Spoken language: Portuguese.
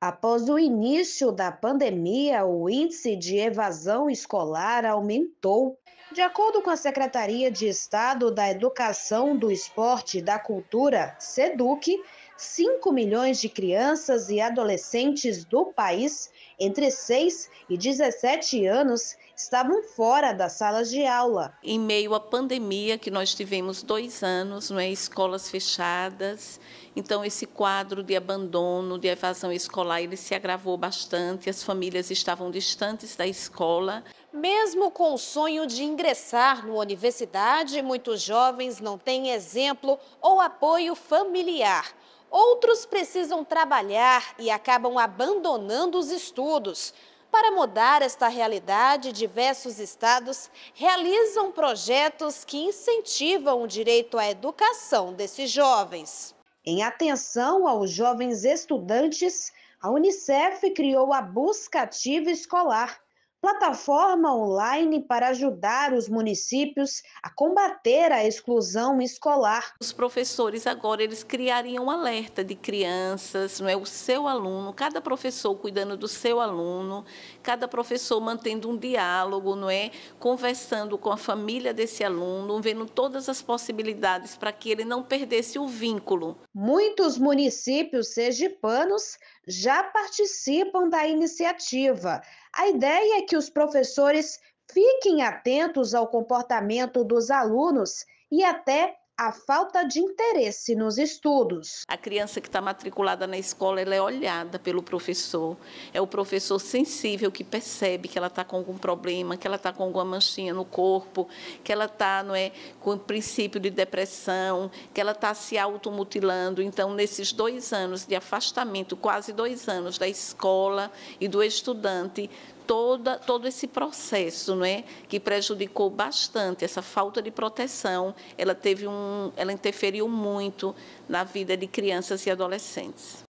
Após o início da pandemia, o índice de evasão escolar aumentou. De acordo com a Secretaria de Estado da Educação, do Esporte e da Cultura, SEDUC, 5 milhões de crianças e adolescentes do país entre 6 e 17 anos estavam fora das salas de aula. Em meio à pandemia, que nós tivemos dois anos, não é, escolas fechadas, então esse quadro de abandono, de evasão escolar, ele se agravou bastante, as famílias estavam distantes da escola. Mesmo com o sonho de ingressar na universidade, muitos jovens não têm exemplo ou apoio familiar. Outros precisam trabalhar e acabam abandonando os estudos. Para mudar esta realidade, diversos estados realizam projetos que incentivam o direito à educação desses jovens. Em atenção aos jovens estudantes, a Unicef criou a Busca Ativa Escolar, plataforma online para ajudar os municípios a combater a exclusão escolar. Os professores agora eles criariam um alerta de crianças, não é o seu aluno, cada professor cuidando do seu aluno, cada professor mantendo um diálogo, não é, conversando com a família desse aluno, vendo todas as possibilidades para que ele não perdesse o vínculo. Muitos municípios sergipanos já participam da iniciativa. A ideia é que os professores fiquem atentos ao comportamento dos alunos e até a falta de interesse nos estudos. A criança que está matriculada na escola, ela é olhada pelo professor. É o professor sensível que percebe que ela está com algum problema, que ela está com alguma manchinha no corpo, que ela está não é, com o princípio de depressão, que ela está se automutilando. Então, nesses dois anos de afastamento, quase dois anos da escola e do estudante, toda, todo esse processo, não é, que prejudicou bastante essa falta de proteção, ela teve um, ela interferiu muito na vida de crianças e adolescentes.